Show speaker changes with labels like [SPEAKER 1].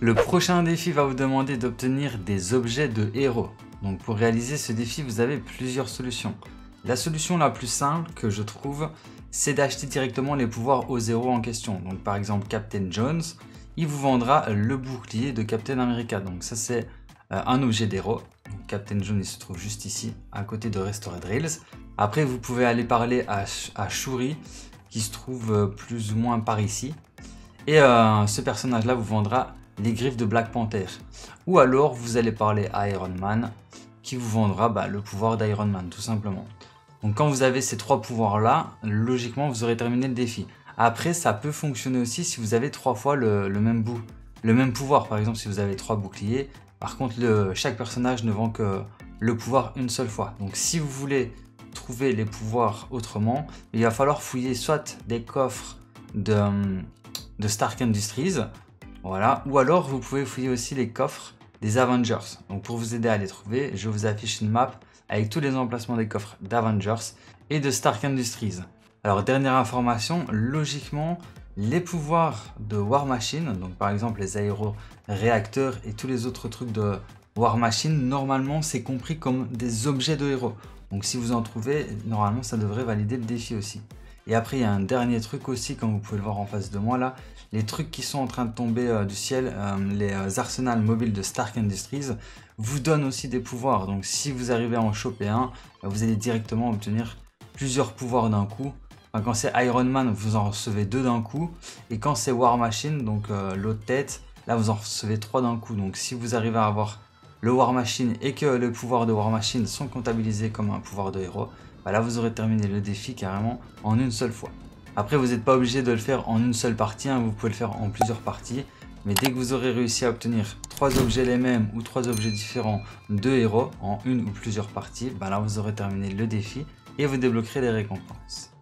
[SPEAKER 1] Le prochain défi va vous demander d'obtenir des objets de héros. Donc pour réaliser ce défi, vous avez plusieurs solutions. La solution la plus simple que je trouve, c'est d'acheter directement les pouvoirs aux héros en question. Donc par exemple Captain Jones, il vous vendra le bouclier de Captain America. Donc ça c'est euh, un objet d'héros. Captain Jones il se trouve juste ici, à côté de Restored Drills. Après vous pouvez aller parler à, Shuri, qui se trouve euh, plus ou moins par ici. Et euh, ce personnage là vous vendra les griffes de Black Panther. Ou alors vous allez parler à Iron Man, qui vous vendra bah, le pouvoir d'Iron Man tout simplement. Donc quand vous avez ces trois pouvoirs là, logiquement vous aurez terminé le défi. Après ça peut fonctionner aussi si vous avez trois fois le, même bout, le même pouvoir. Par exemple si vous avez trois boucliers, par contre chaque personnage ne vend que le pouvoir une seule fois. Donc si vous voulez trouver les pouvoirs autrement, il va falloir fouiller soit des coffres de, de Stark Industries, voilà, ou alors vous pouvez fouiller aussi les coffres des Avengers. Donc pour vous aider à les trouver, je vous affiche une map avec tous les emplacements des coffres d'Avengers et de Stark Industries. Alors dernière information, logiquement, les pouvoirs de War Machine, donc par exemple les aéro-réacteurs et tous les autres trucs de War Machine, normalement c'est compris comme des objets de héros. Donc si vous en trouvez, normalement ça devrait valider le défi aussi. Et après il y a un dernier truc aussi, comme vous pouvez le voir en face de moi là, les trucs qui sont en train de tomber euh, du ciel, euh, les euh, arsenals mobiles de Stark Industries, vous donnent aussi des pouvoirs. Donc si vous arrivez à en choper un, bah, vous allez directement obtenir plusieurs pouvoirs d'un coup. quand c'est Iron Man, vous en recevez deux d'un coup. Et quand c'est War Machine, donc l'autre tête, là vous en recevez trois d'un coup. Donc si vous arrivez à avoir le War Machine et que le pouvoir de War Machine sont comptabilisés comme un pouvoir de héros, bah là vous aurez terminé le défi carrément en une seule fois. Après, vous n'êtes pas obligé de le faire en une seule partie, hein. vous pouvez le faire en plusieurs parties. Mais dès que vous aurez réussi à obtenir trois objets les mêmes ou trois objets différents de héros en une ou plusieurs parties, bah là vous aurez terminé le défi et vous débloquerez les récompenses.